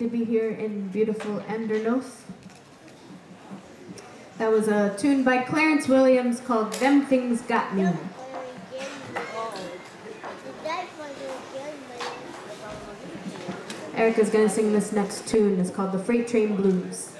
to be here in beautiful Andernos. That was a tune by Clarence Williams called Them Things Got Me. Erika's gonna sing this next tune. It's called The Freight Train Blues.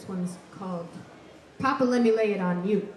This one's called Papa Let Me Lay It On You.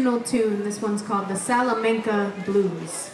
Original tune. This one's called the Salamanca Blues.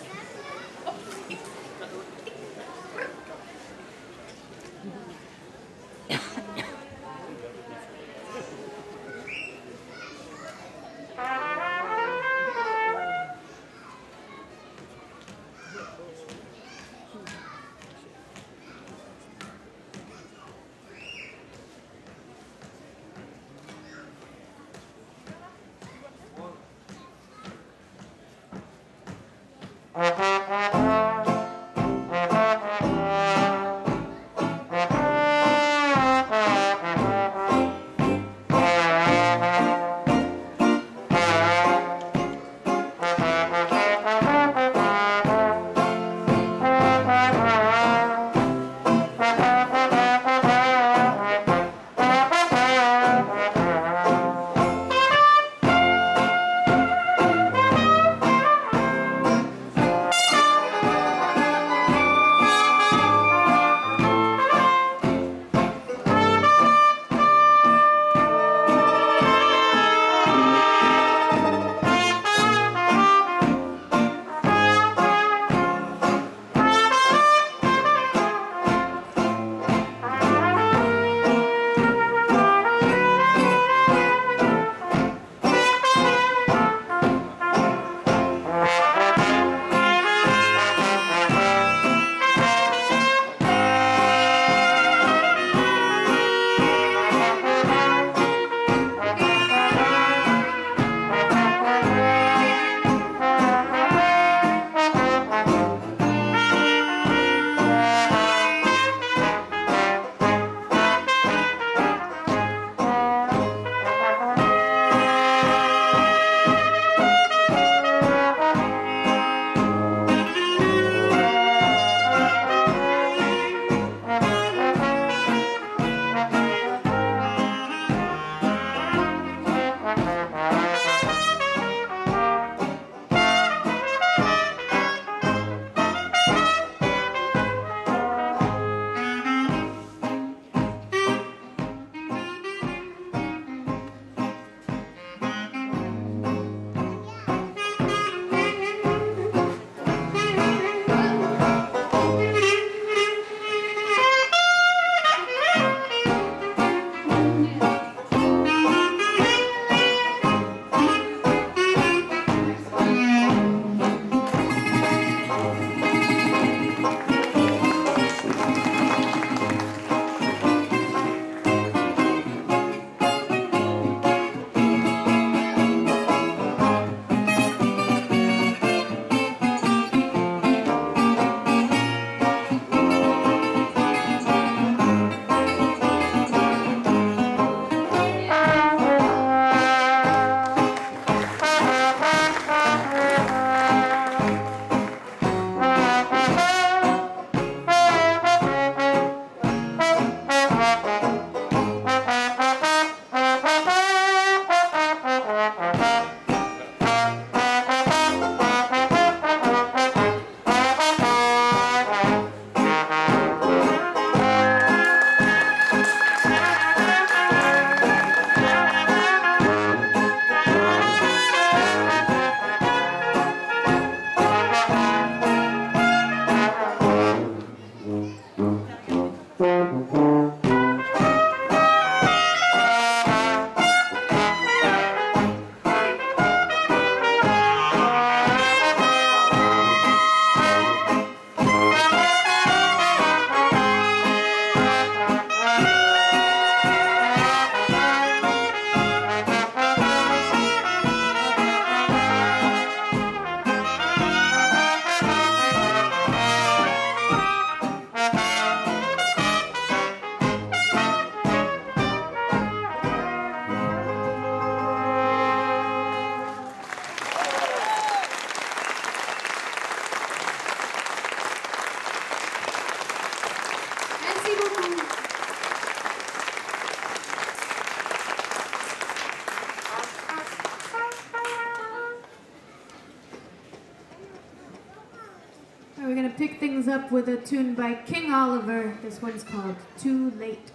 Tune by King Oliver. This one's called Too Late.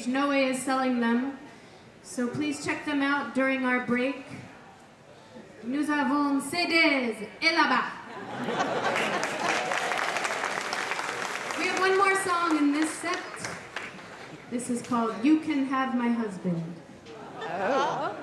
Stage. Noe is selling them. So please check them out during our break. Nous avons CDs et là-bas. We have one more song in this set. This is called You Can Have My Husband. Ah,